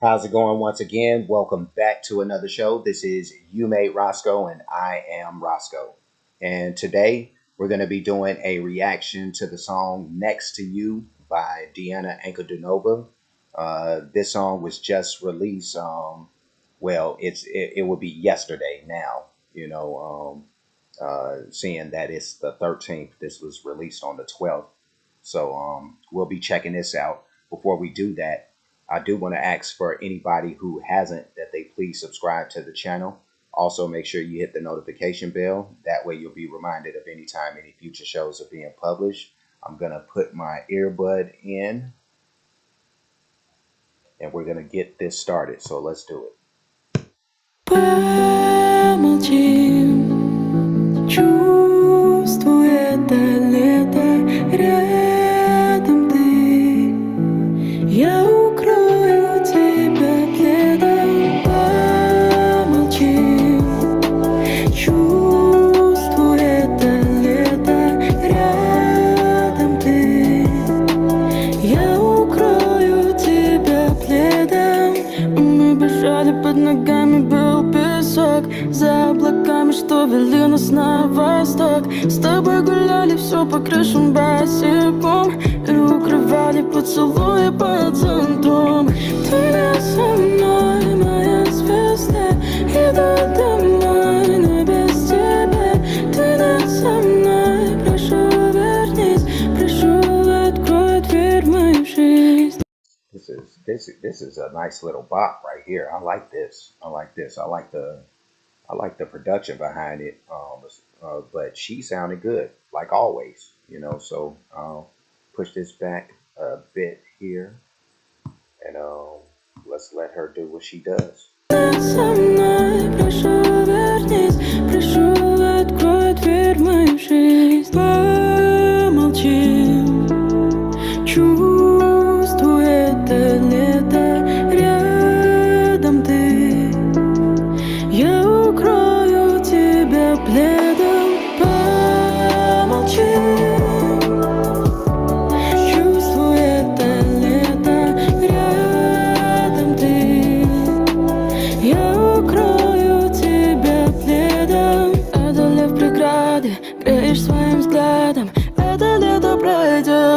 How's it going once again? Welcome back to another show. This is You Made Roskoe, and I am Roskoe. And today we're going to be doing a reaction to the song Next to You by Diana Ankudinova. Uh, this song was just released. Um, well, it's it, it would be yesterday now, you know, um, uh, seeing that it's the 13th. This was released on the 12th. So um, we'll be checking this out. Before we do that, I do want to ask for anybody who hasn't that they please subscribe to the channel. Also, make sure you hit the notification bell. That way, you'll be reminded of any time any future shows are being published. I'm going to put my earbud in and we're going to get this started. So let's do it. нас на восток С тобой гуляли все по крышам босиком И укрывали поцелуи под зонтом Ты не со мной, моя звезда Иду домой, но без тебя Ты не со мной, прошу вернись Прошу, открой дверь в мою жизнь This is this this is a nice little bop right here. I like this. I like this. I like the I like the production behind it. Um, uh, but she sounded good, like always, you know. So I'll push this back a bit here, and um, let's let her do what she does.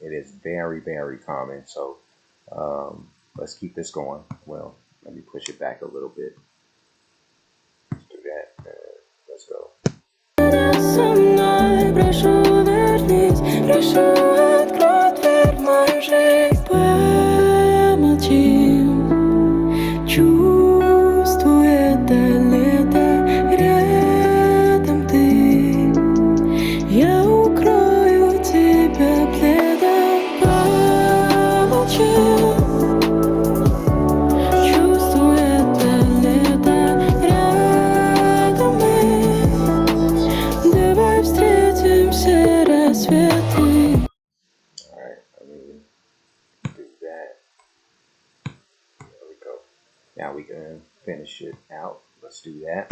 It is very very common. So um, Let's keep this going. Well, let me push it back a little bit. Let's do that. Uh, let's go. Now we can finish it out. Let's do that.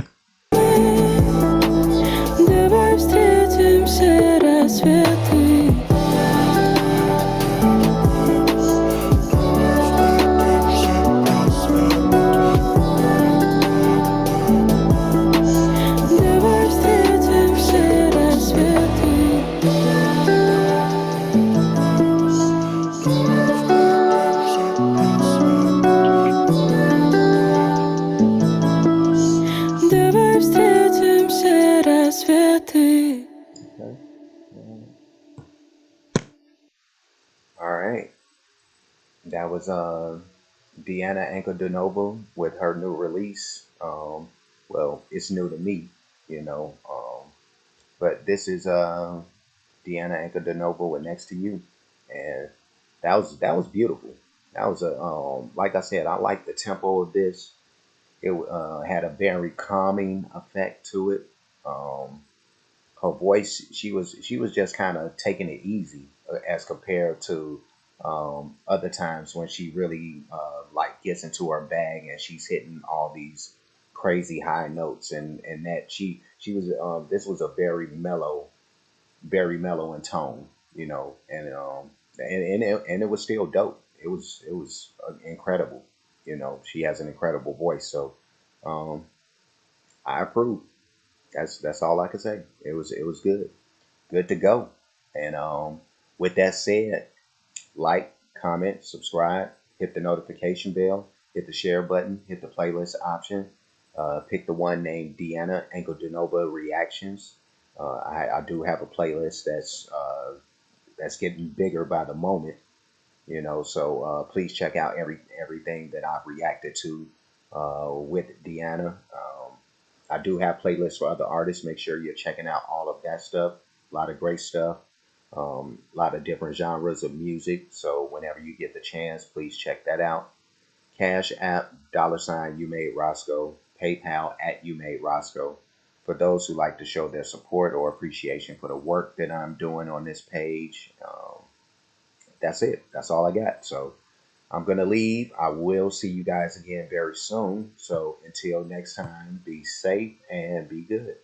All right. That was uh, Diana Ankudinova with her new release. Um, well, it's new to me, you know. Um, but this is uh, Diana Ankudinova with Next to You. And that was that was beautiful. That was a um, like I said, I like the tempo of this. it uh, had a very calming effect to it. Um, her voice, she was she was just kind of taking it easy uh, as compared to um, other times when she really uh, like gets into her bag and she's hitting all these crazy high notes and and that she she was um, this was a very mellow very mellow in tone you know and um and and it, and it was still dope. It was it was uh, incredible you know she has an incredible voice so um I approve that's that's all I can say it was it was good good to go and um with that said like, comment, subscribe, hit the notification bell, hit the share button, hit the playlist option. Uh, pick the one named Diana Ankudinova Reactions. Uh, I, I, do have a playlist that's uh, that's getting bigger by the moment, you know. So uh, please check out every everything that I've reacted to uh, with Deanna. I do have playlists for other artists. Make sure you're checking out all of that stuff. A lot of great stuff. Um, a lot of different genres of music. So whenever you get the chance, please check that out. Cash App, dollar sign, you made Roskoe. PayPal at you made Roskoe. For those who like to show their support or appreciation for the work that I'm doing on this page, um, that's it. That's all I got. So I'm going to leave. I will see you guys again very soon. So until next time, be safe and be good.